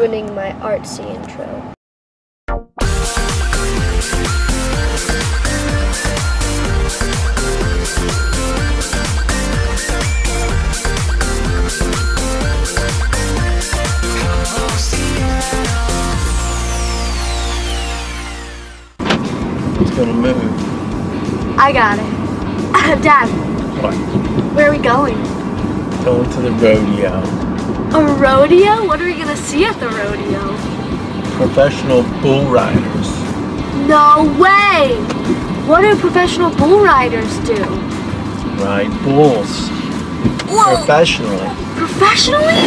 ruining my artsy intro. It's gonna move. I got it. Dad, What? where are we going? Going to the rodeo. A rodeo? What are we gonna see at the rodeo? Professional bull riders. No way! What do professional bull riders do? Ride bulls. Whoa! Professionally. Professionally?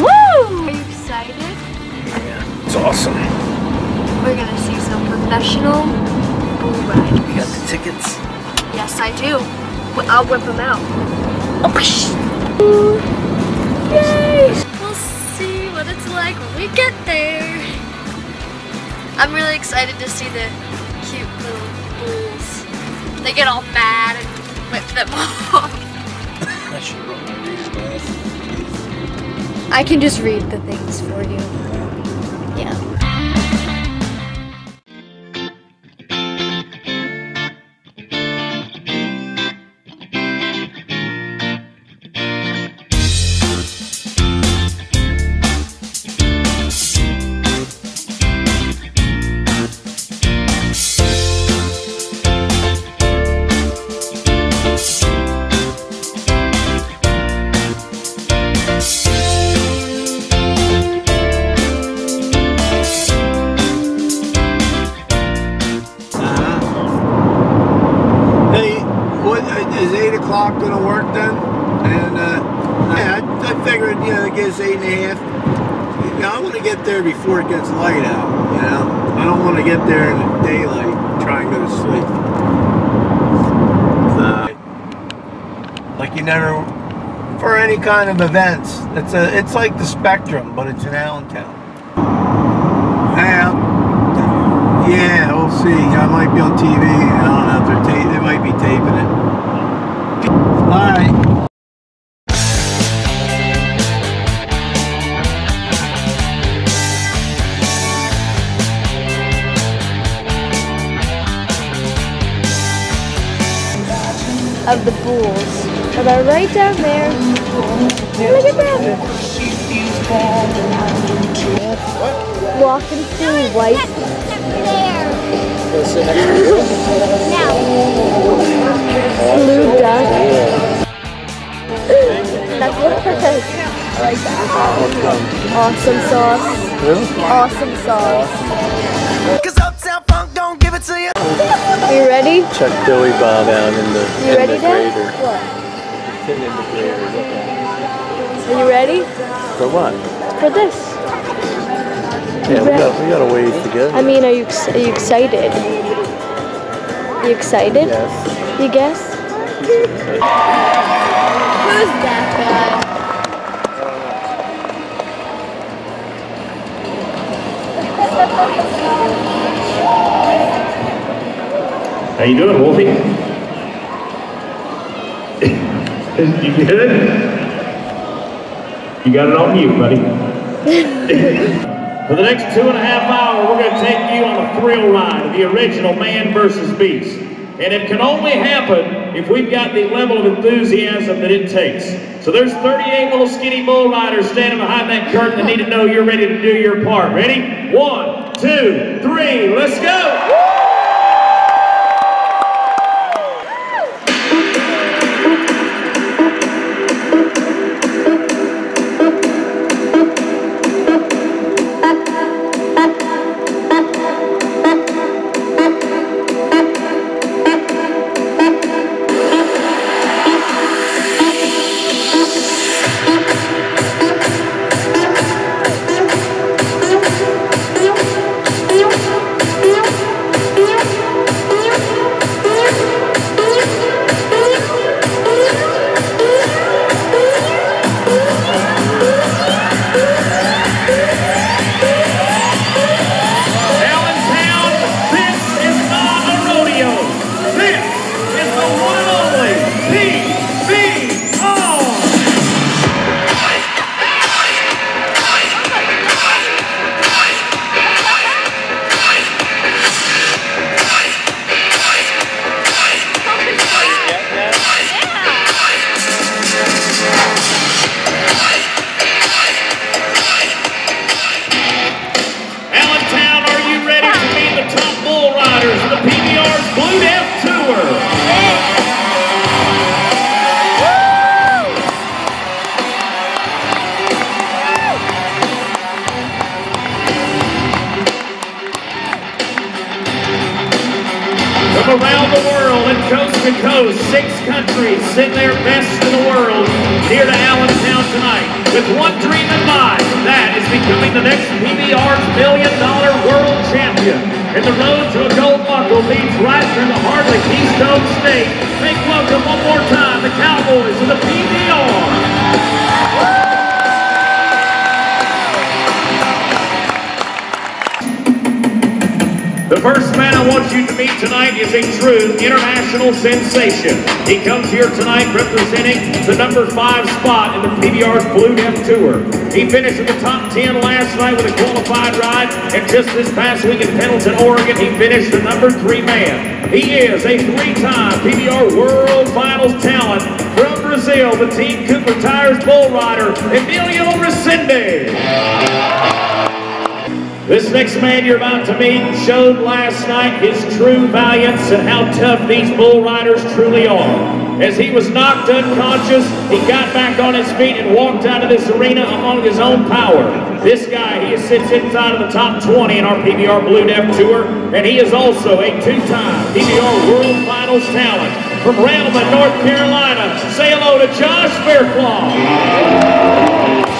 Woo! Are you excited? Yeah. It's awesome. We're gonna see some professional bull riders. You got the tickets? Yes, I do. I'll whip them out. Oh. Yay! Like when we get there. I'm really excited to see the cute little bulls. They get all mad and whip them off. I should run my reading glasses. I can just read the things for you. To get there before it gets light out. You know, I don't want to get there in the daylight. Try and go to sleep. Uh, like you never for any kind of events. It's a it's like the Spectrum, but it's in Allentown. Yeah. Yeah, we'll see. I might be on TV. I don't know if they're ta- they might be taping it. Bye. Of the bulls. About right down there. Look at that. Walking through white. Blue duck. That's what I like that. Awesome sauce. Awesome sauce. Cause Uptown Funk don't give it to you. You ready? Chuck Billy Bob out in the, You in ready, the Dad? grader. What? Sitting in the grader. Are you ready? For what? For this. Yeah, we got, we got a ways to go. I mean, are you ex- are you excited? You excited? yes. You guess? Who's that How you doing, Wolfie? you good? You got it on you, buddy. For the next two and a half hours, we're going to take you on a thrill ride of the original Man versus Beast. And it can only happen if we've got the level of enthusiasm that it takes. So there's 38 little skinny bull riders standing behind that curtain that need to know you're ready to do your part. Ready? One, two, three, let's go! To coast, six countries send their best in the world here to Allentown tonight with one dream in mind. That is becoming the next PBR's Million Dollar World Champion. And the road to a gold buckle leads right through the heart of Keystone State. Make welcome one more time the Cowboys of the PBR. First man I want you to meet tonight is a true international sensation. He comes here tonight representing the number five spot in the PBR's BlueDEF Tour. He finished in the top 10 last night with a qualified ride, and just this past week in Pendleton, Oregon, he finished the number three man. He is a three-time PBR World Finals talent from Brazil, the Team Cooper Tires bull rider, Emilio Resende. This next man you're about to meet showed last night his true valiance and how tough these bull riders truly are. As he was knocked unconscious, he got back on his feet and walked out of this arena among his own power. This guy, he sits inside of the top 20 in our PBR BlueDEF Tour, and he is also a two-time PBR World Finals talent. From Railman, North Carolina, say hello to Josh Faircloth.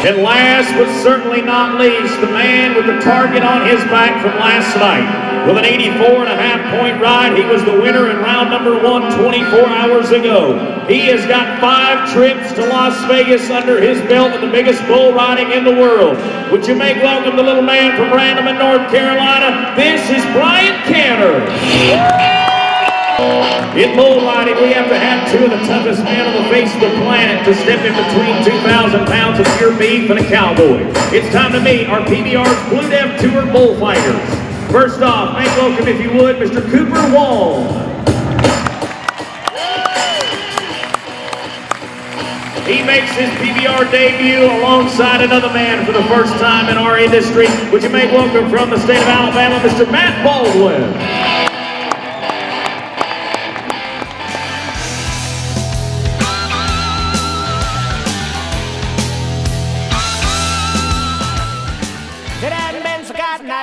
And last but certainly not least, the man with the target on his back from last night. With an 84 and a half point ride, he was the winner in round number one 24 hours ago. He has got five trips to Las Vegas under his belt in the biggest bull riding in the world. Would you make welcome the little man from Randleman, North Carolina? This is Brian Canter. In bull we have to have two of the toughest men on the face of the planet to step in between 2,000 pounds of pure beef and a cowboy. It's time to meet our PBR's BlueDEF Tour bullfighters. First off, make welcome, if you would, Mr. Cooper Wall. He makes his PBR debut alongside another man for the first time in our industry. Would you make welcome from the state of Alabama, Mr. Matt Baldwin.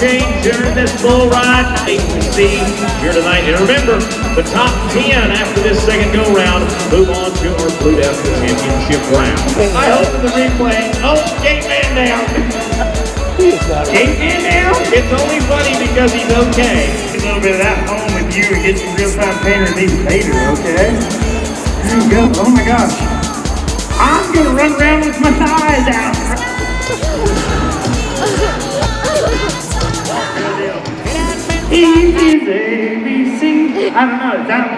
change during this bull ride. You can see here tonight. And remember, the top 10 after this second go-round move on to our BlueDEF Championship round. I hope in the replay, oh, gate man down. Gate man down? It's only funny because he's okay. a little bit of that home with you and get some real time painter and these later, okay? There you go. Oh my gosh. I'm gonna run around with my eyes out. I don't know. Is that?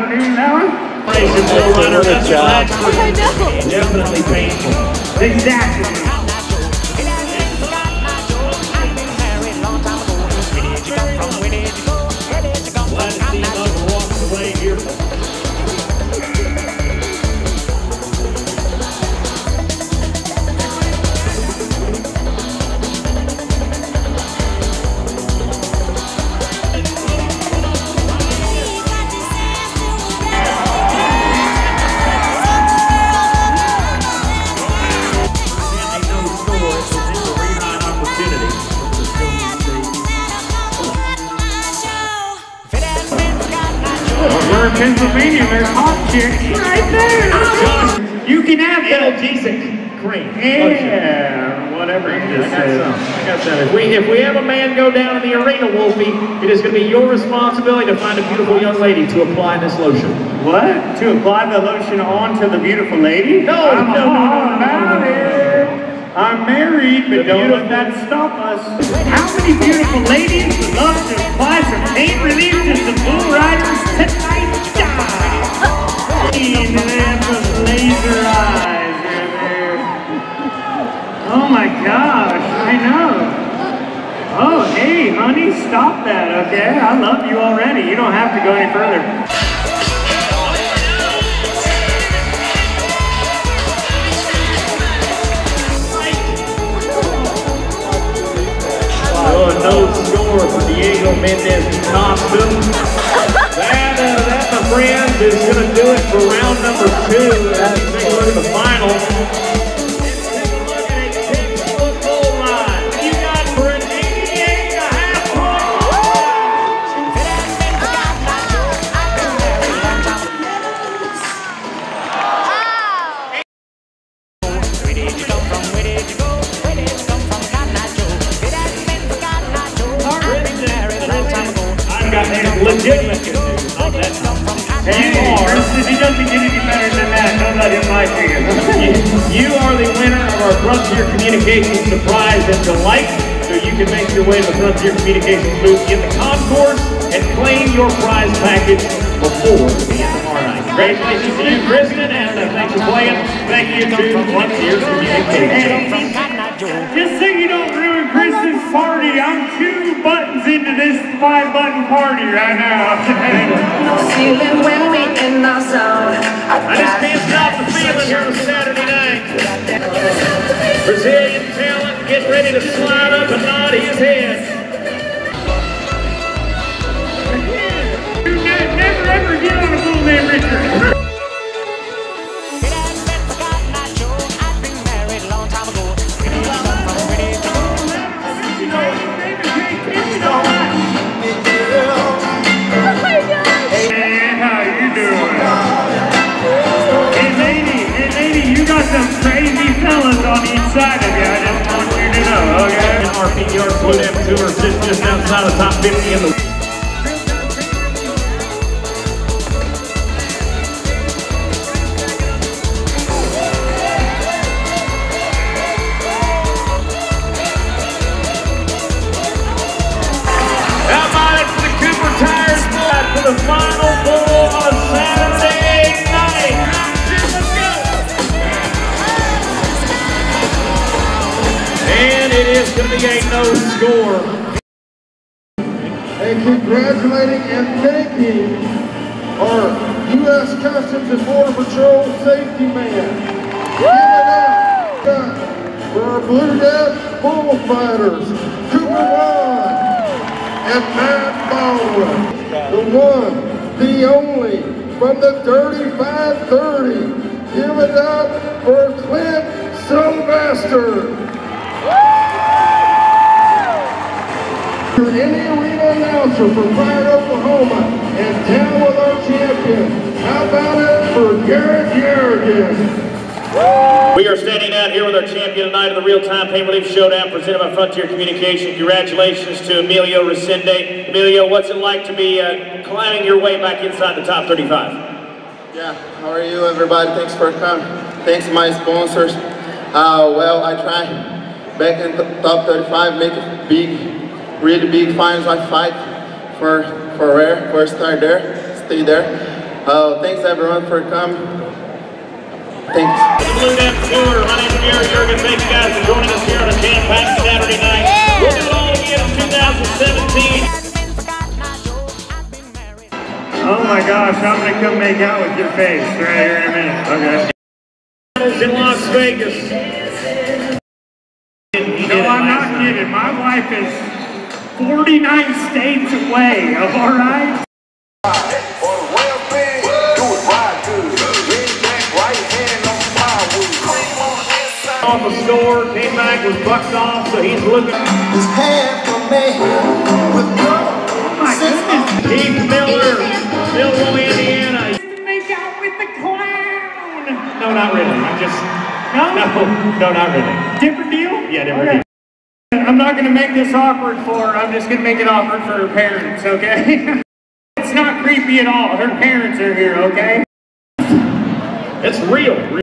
Congratulations, bull rider. That's Good job. I know. Definitely painful. Exactly. Can have analgesic cream. Yeah, whatever you I just got some. I got some. If we, if we have a man go down in the arena, Wolfie, it is going to be your responsibility to find a beautiful young lady to apply this lotion. What? To apply the lotion onto the beautiful lady? No, I'm no, all about it. I'm married, but The don't let that stop us. How many beautiful ladies would love to apply some pain relief to some bull riders tonight? My gosh, I know. Oh, hey, honey, stop that, okay? I love you already. You don't have to go any further. Oh, no score for Diego Mendez Costum. That, uh, that, my friends, is going to do it for round number two. Chris, he doesn't get any better than that. Don't let him lie to you. You are the winner of our Frontier Communications Surprise and Delight. So you can make your way to the Frontier Communications booth in the concourse and claim your prize package before the end of tomorrow night. Congratulations to you, Kristen, and uh, thanks for playing. Thank you to Frontier Communications. Just so you don't ruin Kristen's party, I'm two buttons into this five-button party right now. here on Saturday night. Brazilian talent getting ready to slide up and nod his head. never ever get on a bull named Richard. Just outside the top 50 in the 38 no score. And congratulating and thanking our U.S. Customs and Border Patrol safety man. For our BlueDEF Bullfighters, Cooper Ron and Matt Baldwin. The one, the only, from the 3530. Give it up for Clint Sylvester. You're in the arena announcer for Pryor, Oklahoma, and down with our champion. How about it for Garrett Yerigan? We are standing out here with our champion tonight of the Real-Time Pay-Per-View Showdown presented by Frontier Communication. Congratulations to Emilio Resende. Emilio, what's it like to be uh, climbing your way back inside the top 35? Yeah, how are you everybody? Thanks for coming. Thanks to my sponsors. Uh, well, I try back in the top 35, make a big, really big finals. I fight for for rare, for start there, stay there. Uh, thanks everyone for coming. Thanks. The BlueDEF Tour. My name is Gary Jurgen. Thank you guys for joining us here on a jam-packed Saturday night. We'll do it all again in 2017. Hadn't been for Cotton Eye Joe, I'd been married. Oh my gosh, I'm gonna come make out with your face right here in a minute. Okay. In Las Vegas. No, I'm not kidding. My wife is 49 states away, all right? Off the store, came back, was bucked off, so he's looking. Oh my goodness. Keith Miller, Millville, Indiana. To make out with the clown. No, not really. I'm just. No? No, no, not really. Different deal? Yeah, different Okay. I'm not gonna make this awkward for her. I'm just gonna make it awkward for her parents, okay? it's not creepy at all. Her parents are here, okay? It's real.